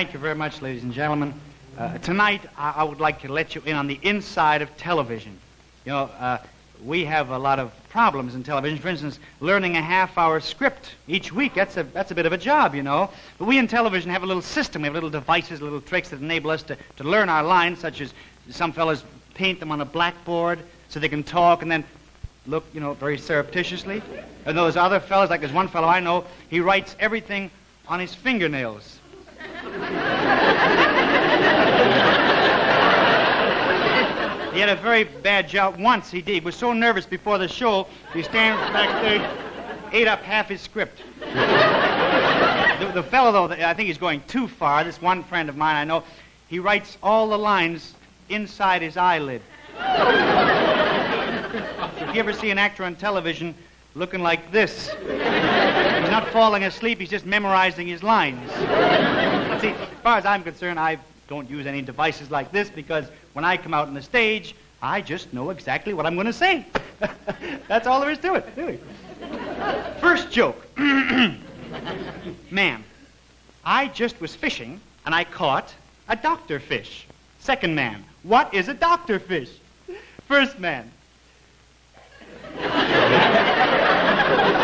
Thank you very much, ladies and gentlemen. Uh, tonight, I, I would like to let you in on the inside of television. You know, uh, we have a lot of problems in television. For instance, learning a half-hour script each week, that's a, that's a bit of a job, you know. But we in television have a little system. We have little devices, little tricks that enable us to, to learn our lines, such as some fellows paint them on a blackboard so they can talk and then look, you know, very surreptitiously. And those other fellows, like there's one fellow I know, he writes everything on his fingernails. He had a very bad job once, he did. He was so nervous before the show, he stands backstage, ate up half his script. the, the fellow, though, I think he's going too far. This one friend of mine I know, he writes all the lines inside his eyelid. if you ever see an actor on television looking like this, he's not falling asleep, he's just memorizing his lines. See, as far as I'm concerned, I don't use any devices like this because when I come out on the stage, I just know exactly what I'm going to say. That's all there is to it, really. First joke. Ma'am, I just was fishing and I caught a doctor fish. Second man, what is a doctor fish? First man.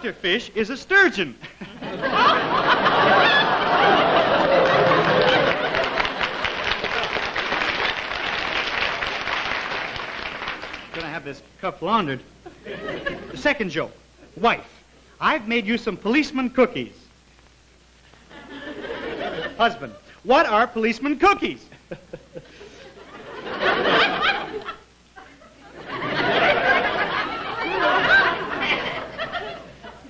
doctor fish is a sturgeon. Gonna have this cuff laundered. Second joke. Wife, I've made you some policeman cookies. Husband, what are policeman cookies?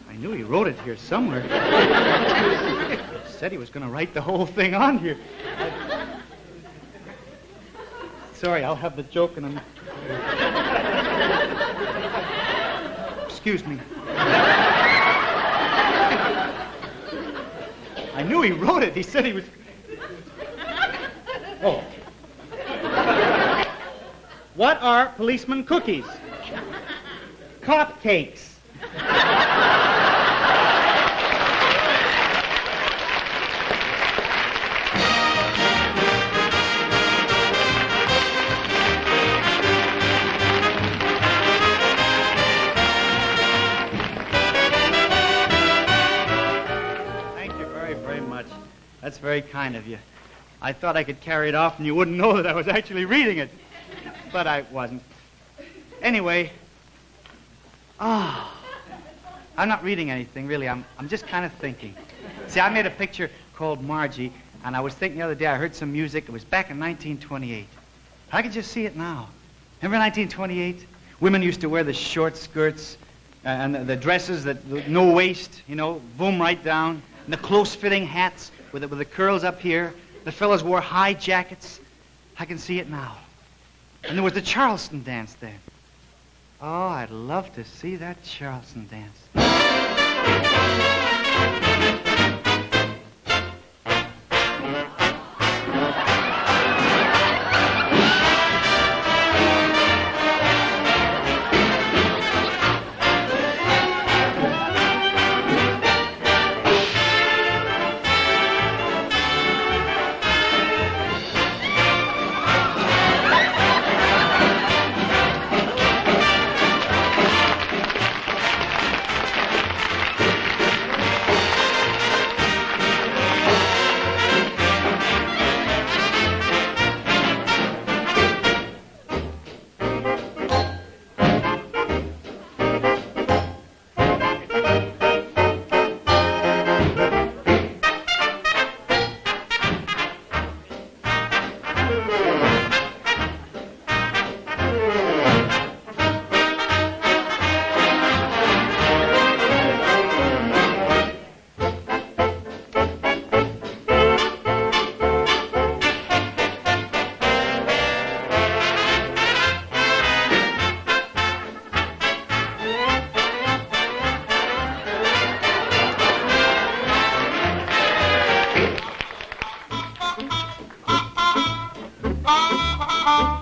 I knew he wrote it here somewhere. Said he was going to write the whole thing on here. Sorry, I'll have the joke in a Excuse me. I knew he wrote it. He said he was. Oh. What are policeman cookies? Cop very kind of you. I thought I could carry it off and you wouldn't know that I was actually reading it. But I wasn't. Anyway, ah, I'm not reading anything, really. I'm, I'm just kind of thinking. See, I made a picture called Margie, and I was thinking the other day, I heard some music. It was back in 1928. I could just see it now. Remember 1928? Women used to wear the short skirts uh, and the, the dresses that no waist, you know, boom right down, and the close-fitting hats with the, with the curls up here. The fellows wore high jackets. I can see it now. And there was the Charleston dance there. Oh, I'd love to see that Charleston dance. Uh-huh.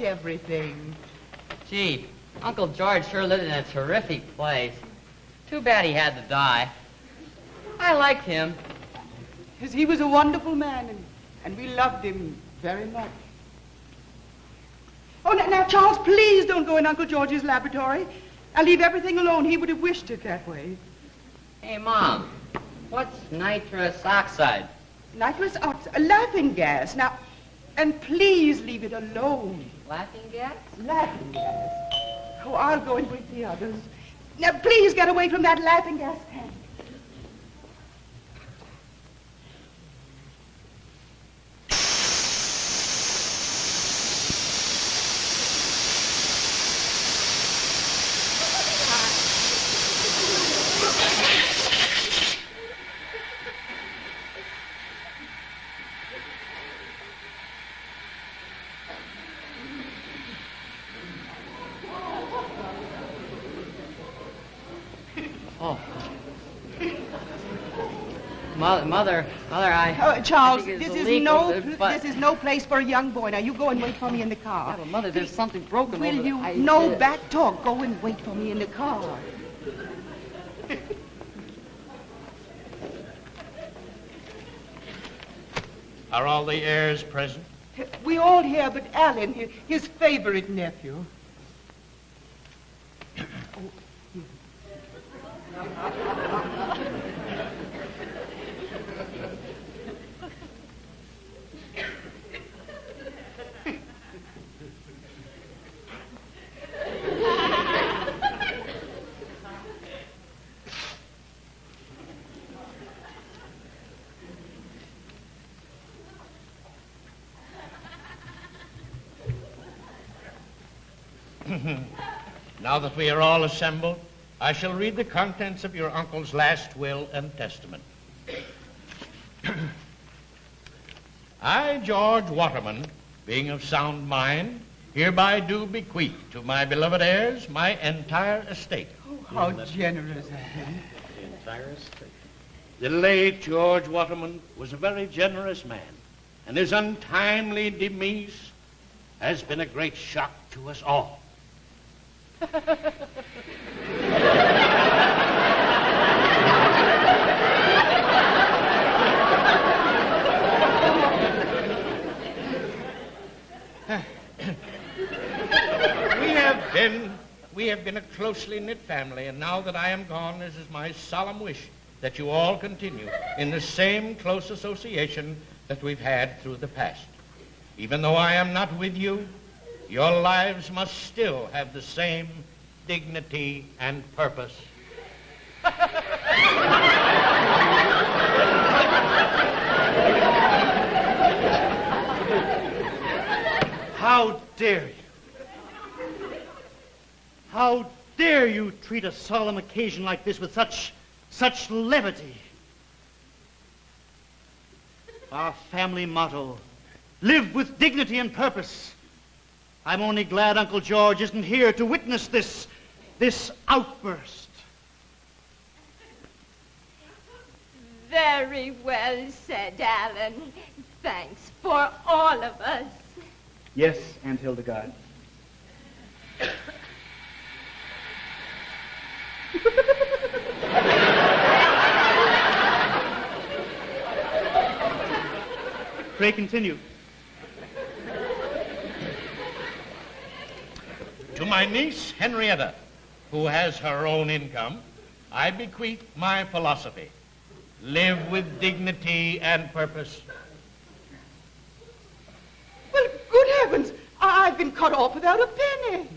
Everything. Gee, Uncle George sure lived in a terrific place. Too bad he had to die. I liked him. Because he was a wonderful man, and, and we loved him very much. Oh, now, now, Charles, please don't go in Uncle George's laboratory. I'll leave everything alone. He would have wished it that way. Hey, Mom, what's nitrous oxide? Nitrous oxide, a laughing gas. Now, and please leave it alone. Laughing gas? Laughing gas. Oh, I'll go and wake the others. Now, please get away from that laughing gas tank. Mother, mother, mother, I. Oh, Charles, I this it's a is no over the this is no place for a young boy. Now you go and wait for me in the car. Yeah, but mother, there's something broken Will over the- you? I- no uh, back talk. Go and wait for me in the car. Are all the heirs present? We all here but Alan, his favorite nephew. Now that we are all assembled, I shall read the contents of your uncle's last will and testament. I, George Waterman, being of sound mind, hereby do bequeath to my beloved heirs my entire estate. Oh, how generous of him. The late George Waterman was a very generous man, and his untimely demise has been a great shock to us all. We have been we have been a closely knit family, and now that I am gone, this is my solemn wish that you all continue in the same close association that we've had through the past. Even though I am not with you, your lives must still have the same dignity and purpose. How dare you? How dare you treat a solemn occasion like this with such, such levity? Our family motto, live with dignity and purpose. I'm only glad Uncle George isn't here to witness this, this outburst. Very well said, Alan. Thanks for all of us. Yes, Aunt Hildegard. Pray continue. To my niece, Henrietta, who has her own income, I bequeath my philosophy. Live with dignity and purpose. Well, good heavens, I've been cut off without a penny.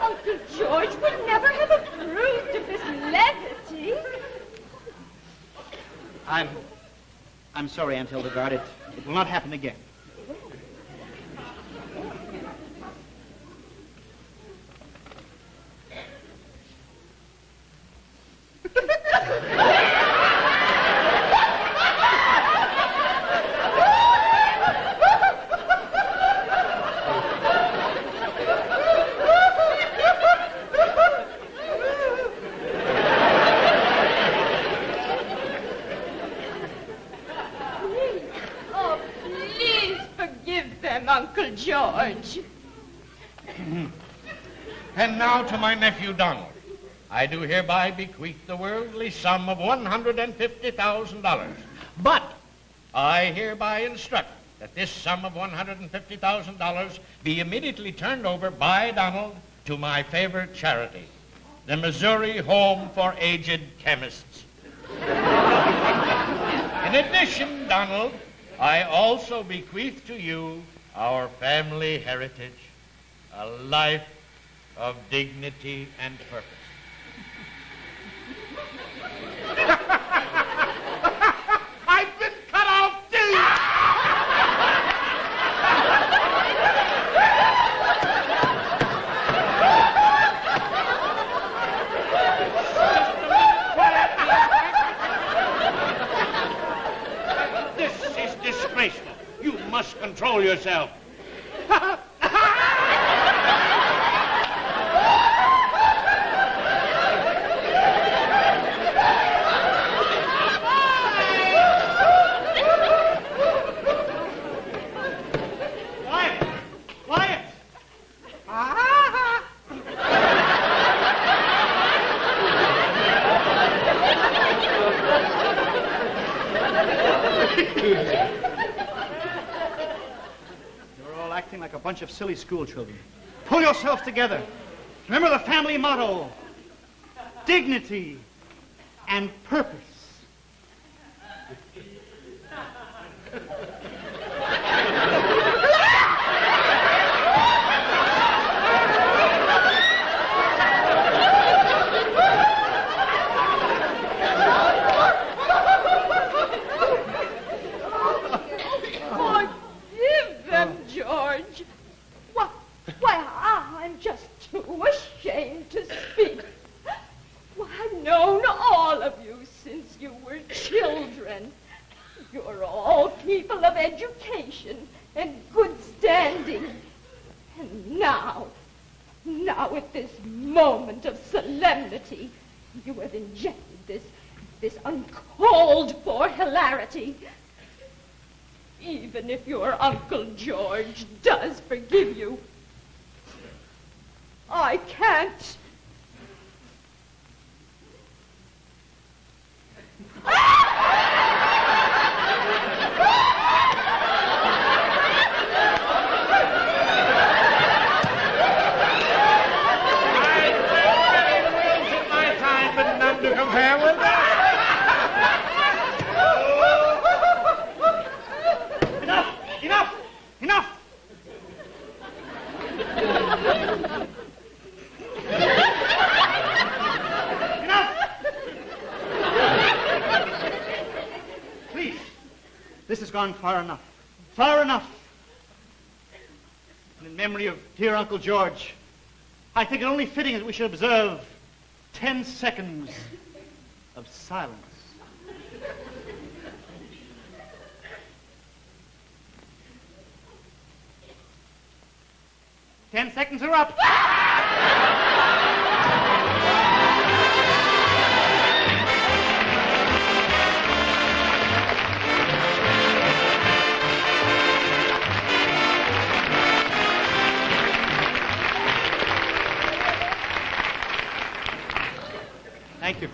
Uncle George would never have approved of this levity. I'm, I'm sorry, Aunt Hildegard. It, it will not happen again. Uncle George. And now to my nephew Donald. I do hereby bequeath the worldly sum of $150,000. But I hereby instruct that this sum of $150,000 be immediately turned over by Donald to my favorite charity, the Missouri Home for Aged Chemists. In addition, Donald, I also bequeath to you our family heritage, a life of dignity and purpose. I've been cut off deep! This is disgraceful. Must control yourself. Quiet! Quiet! You're all acting like a bunch of silly school children. Pull yourselves together. Remember the family motto dignity and purpose. Forgive them, George. Why, why, I'm just too ashamed to speak. Why, I've known all of you since you were children. You're all people of education and good standing. And now, now at this moment of solemnity, you have injected this, this uncalled for hilarity. Even if your Uncle George does forgive you, I can't. I've read many words in my time, but none to compare with that. Enough! Enough! Enough! Enough! Please, this has gone far enough. Far enough. And in memory of dear Uncle George, I think it only fitting that we should observe ten seconds of silence. Ten seconds are up.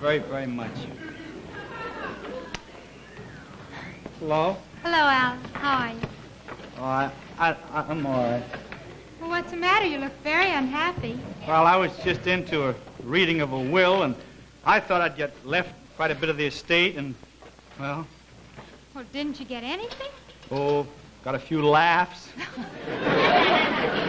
Very, very much. Hello? Hello, Al. How are you? Oh, I, I, I'm all right. Well, what's the matter? You look very unhappy. Well, I was just into a reading of a will, and I thought I'd get left quite a bit of the estate, and, well, Well, didn't you get anything? oh, got a few laughs.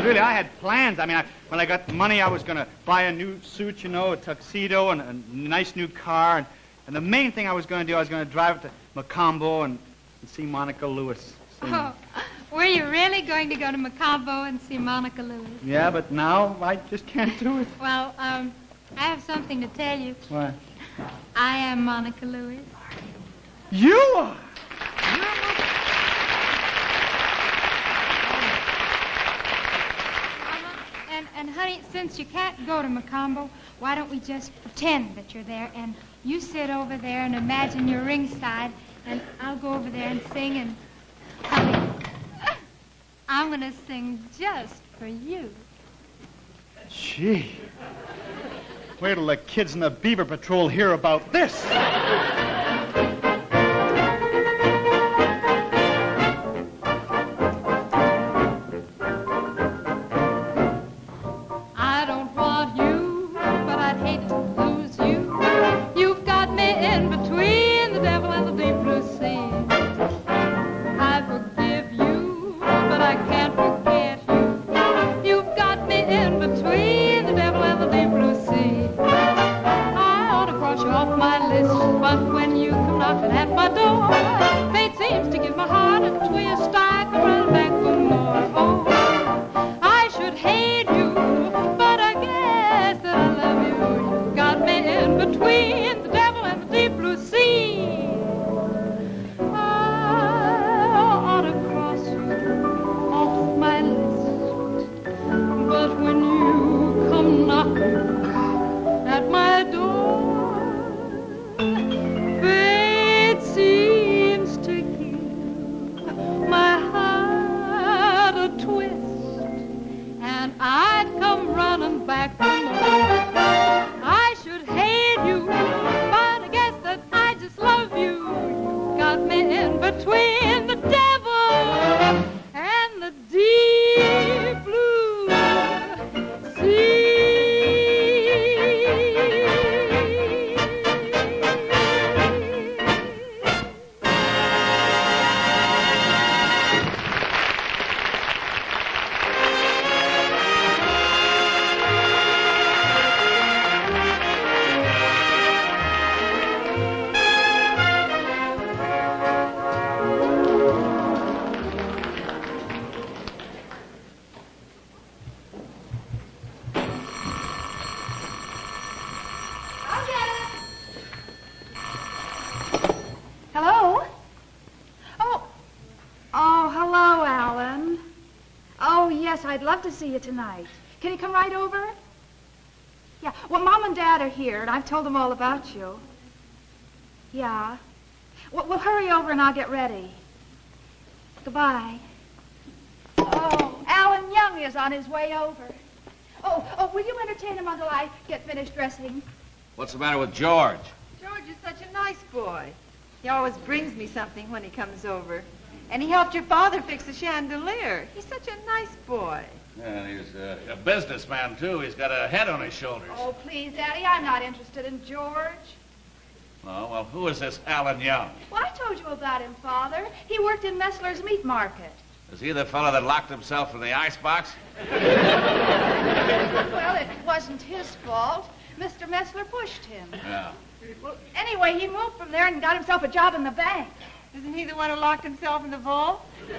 really, I had plans. I mean, I, when I got the money, I was going to buy a new suit, you know, a tuxedo, and a nice new car. And, and the main thing I was going to do, I was going to drive to Mocambo and, and see Monica Lewis. sing. Oh, were you really going to go to Mocambo and see Monica Lewis? Yeah, but now I just can't do it. Well, um, I have something to tell you. What? I am Monica Lewis. You are! Uh-huh. And, and, honey, since you can't go to Mocambo, why don't we just pretend that you're there and you sit over there and imagine you're ringside, and I'll go over there and sing and. Honey. I'm going to sing just for you. Gee. Wait till the kids in the Beaver Patrol hear about this. Between Well, Mom and Dad are here, and I've told them all about you. Yeah. Well, well hurry over and I'll get ready. Goodbye. Oh, Alan Young is on his way over. Oh, oh, will you entertain him until I get finished dressing? What's the matter with George? George is such a nice boy. He always brings me something when he comes over. And he helped your father fix the chandelier. He's such a nice boy. Yeah, he's uh, a businessman, too. He's got a head on his shoulders. Oh, please, Daddy, I'm not interested in George. Oh, well, who is this Alan Young? Well, I told you about him, Father. He worked in Messler's meat market. Is he the fellow that locked himself in the icebox? Well, it wasn't his fault. Mr. Messler pushed him. Yeah. Well, anyway, he moved from there and got himself a job in the bank. Isn't he the one who locked himself in the vault?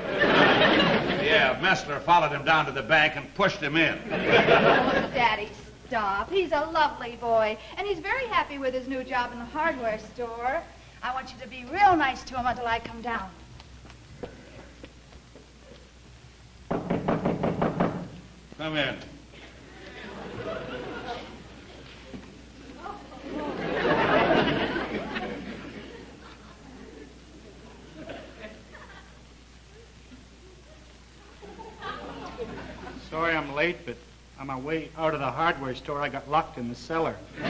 Messler followed him down to the bank and pushed him in. Oh, Daddy, stop. He's a lovely boy, and he's very happy with his new job in the hardware store. I want you to be real nice to him until I come down. Come in. Sorry I'm late, but on my way out of the hardware store, I got locked in the cellar. I'll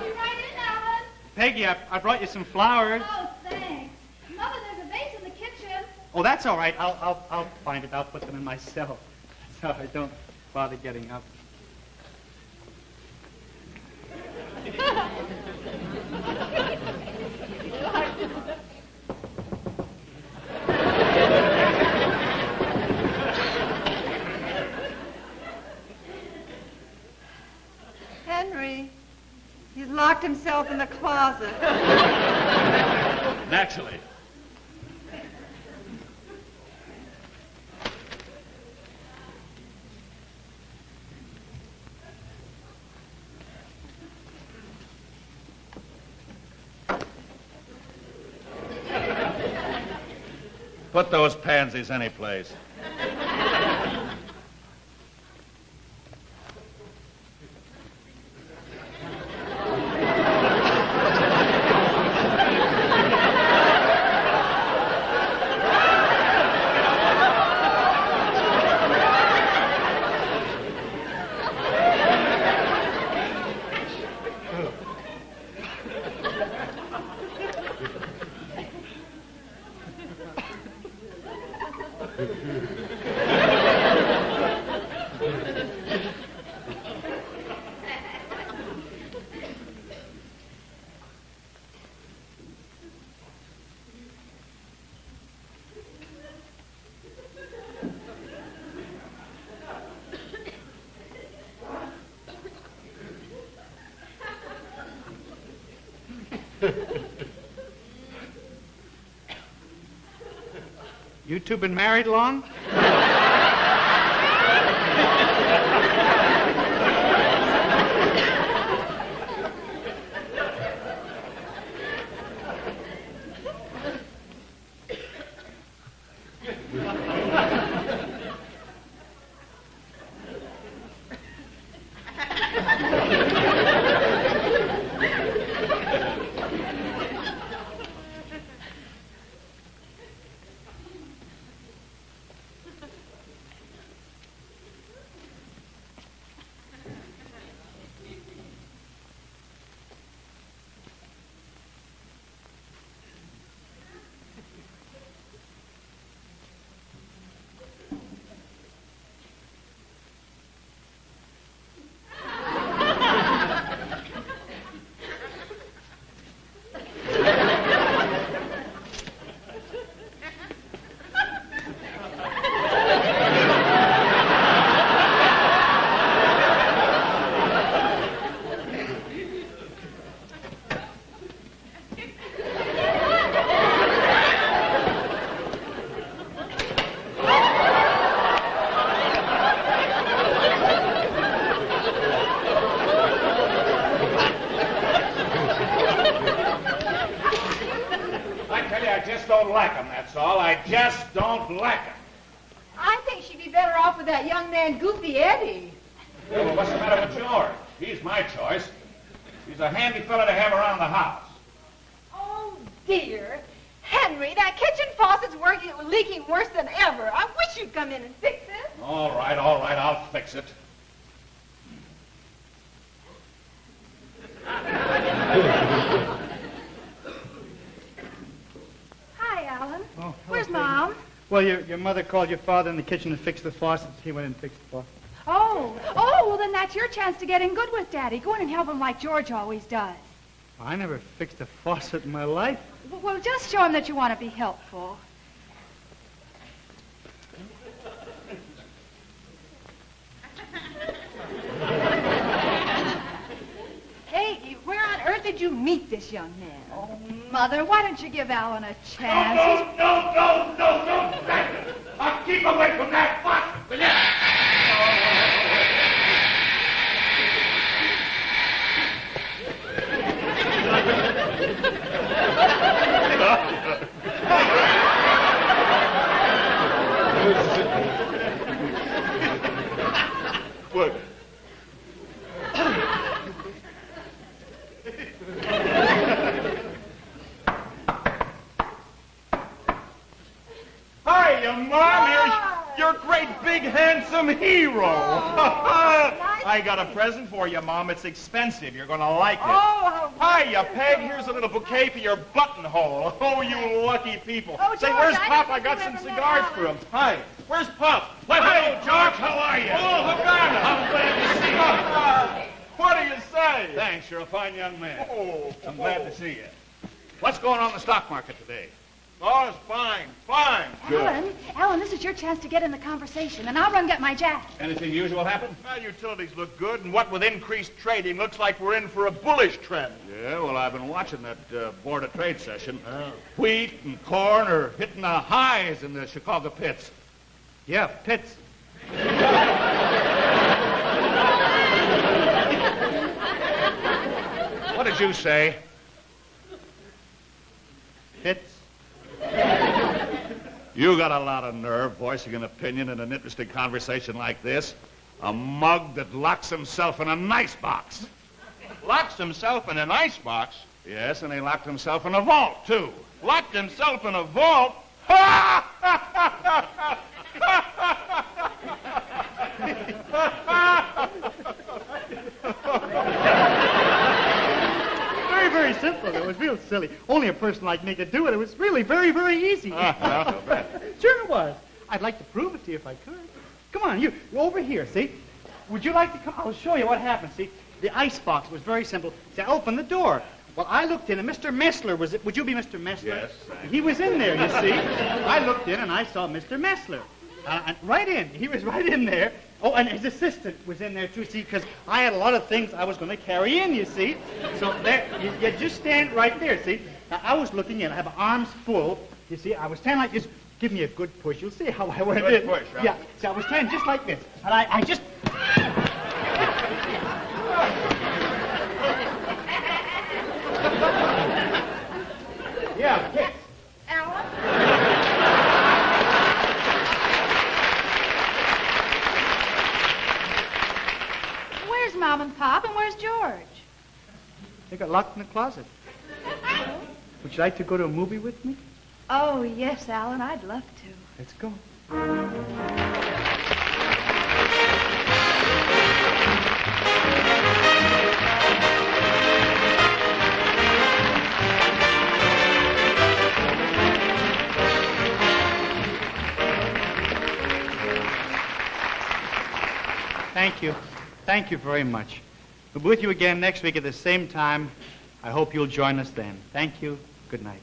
be right in, Alan. Peggy, I, I brought you some flowers. Oh, thanks. Mother, there's a vase in the kitchen. Oh, that's all right. I'll, I'll, I'll find it. I'll put them in myself. So I don't bother getting up. Henry, he's in the closet. Naturally. Put those pansies anyplace. Two been married long? Mother called your father in the kitchen to fix the faucets. He went and fixed the faucet. Oh, oh, well, then that's your chance to get in good with Daddy. Go in and help him like George always does. I never fixed a faucet in my life. Well, just show him that you want to be helpful. Hey, where on earth did you meet this young man? Oh, Mother, why don't you give Alan a chance? no, no, no, no, no, thank you. I'll keep away from that faucet, mom. You're, you're a great big handsome hero. I got a present for you, Mom. It's expensive. You're gonna like it. Oh, how Hiya, Peg. Here's a little bouquet for your buttonhole. Oh, you lucky people. Oh, Say, George, where's I Pop? didn't I got some cigars for him. Hi. Where's Pop? Why, hello, George. How are you? Oh, Havana. I'm glad to see you. What do you say? Thanks, you're a fine young man. Oh, I'm glad to see you. What's going on in the stock market today? Oh, it's fine. Fine. Alan, Alan, this is your chance to get in the conversation, and I'll run get my jacket. Anything usual happen? Well, utilities look good, and what with increased trading, looks like we're in for a bullish trend. Yeah, well, I've been watching that uh, Board of Trade session. Wheat and corn are hitting the highs in the Chicago pits. Yeah, pits. What did you say? Pitts. You got a lot of nerve voicing an opinion in an interesting conversation like this. A mug that locks himself in an ice box. Locks himself in an icebox. Yes, and he locked himself in a vault, too. Locked himself in a vault. Very, very simple. It was real silly. Only a person like me could do it. It was really very, very easy. Uh-huh, sure it was. I'd like to prove it to you if I could. Come on, you over here, see? Would you like to come? I'll show you what happened, see? The ice box was very simple. See, I opened the door. Well, I looked in, and Mr. Messler was it. Would you be Mr. Messler? Yes, He was in there, you see. I looked in, and I saw Mr. Messler. Uh, and right in. He was right in there. Oh, and his assistant was in there too, see, because I had a lot of things I was going to carry in, you see. So there, you, you just stand right there, see. Now, I was looking in. I have arms full. You see, I was standing like this. Give me a good push. You'll see how I went Good in. push, right. Yeah. See, I was standing just like this. And I, I just... yeah, kick. Alan? Where's Mom and Pop and where's George? They got locked in the closet. Would you like to go to a movie with me? Oh, yes, Alan, I'd love to. Let's go. Thank you. Thank you very much. We'll be with you again next week at the same time. I hope you'll join us then. Thank you. Good night.